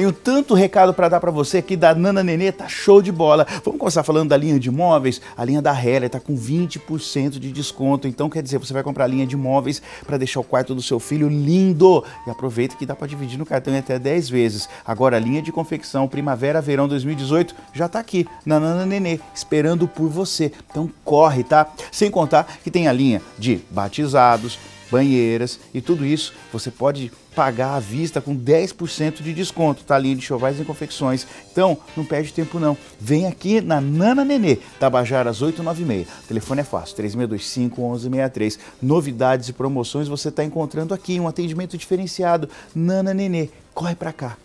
Tenho tanto recado para dar para você aqui da Nana Nenê, tá show de bola. Vamos começar falando da linha de móveis. A linha da Heller tá com 20% de desconto. Então quer dizer, você vai comprar a linha de móveis para deixar o quarto do seu filho lindo. E aproveita que dá para dividir no cartão em até 10 vezes. Agora a linha de confecção Primavera-Verão 2018 já tá aqui na Nana Nenê, esperando por você. Então corre, tá? Sem contar que tem a linha de batizados, banheiras e tudo isso você pode pagar à vista com 10% de desconto, tá? Linha de chovais e confecções. Então, não perde tempo não. Vem aqui na Nana Nenê, Tabajara 896. O telefone é fácil, 3625 1163. Novidades e promoções você está encontrando aqui, um atendimento diferenciado. Nana Nenê, corre para cá.